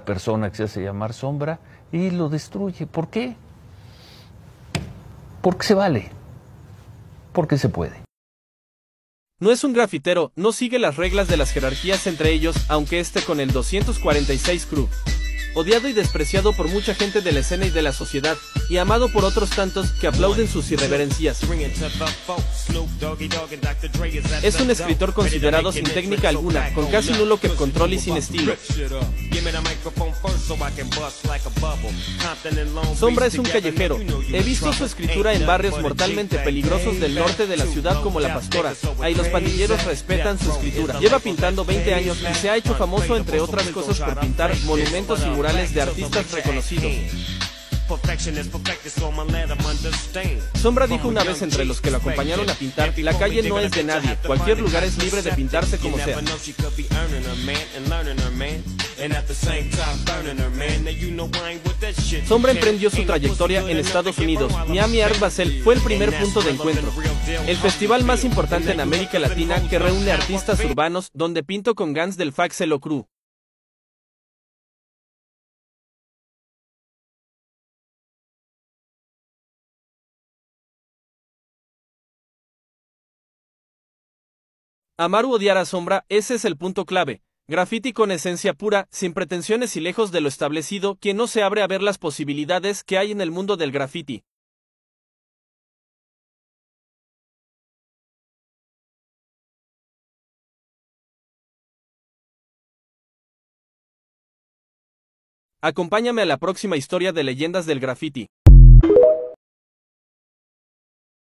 persona que se hace llamar sombra y lo destruye. ¿Por qué? Porque se vale. Porque se puede. No es un grafitero, no sigue las reglas de las jerarquías entre ellos, aunque esté con el 246 Crew odiado y despreciado por mucha gente de la escena y de la sociedad, y amado por otros tantos que aplauden sus irreverencias. Es un escritor considerado sin técnica alguna, con casi nulo que control y sin estilo. Sombra es un callejero. He visto su escritura en barrios mortalmente peligrosos del norte de la ciudad como La Pastora. Ahí los pandilleros respetan su escritura. Lleva pintando 20 años y se ha hecho famoso entre otras cosas por pintar monumentos y de artistas reconocidos. Sombra dijo una vez entre los que lo acompañaron a pintar, la calle no es de nadie, cualquier lugar es libre de pintarse como sea. Sombra emprendió su trayectoria en Estados Unidos. Miami Art Basel fue el primer punto de encuentro. El festival más importante en América Latina que reúne artistas urbanos, donde pinto con Gans del Faxelo Crew. Amar u odiar a Sombra, ese es el punto clave. Graffiti con esencia pura, sin pretensiones y lejos de lo establecido, quien no se abre a ver las posibilidades que hay en el mundo del graffiti. Acompáñame a la próxima historia de leyendas del graffiti.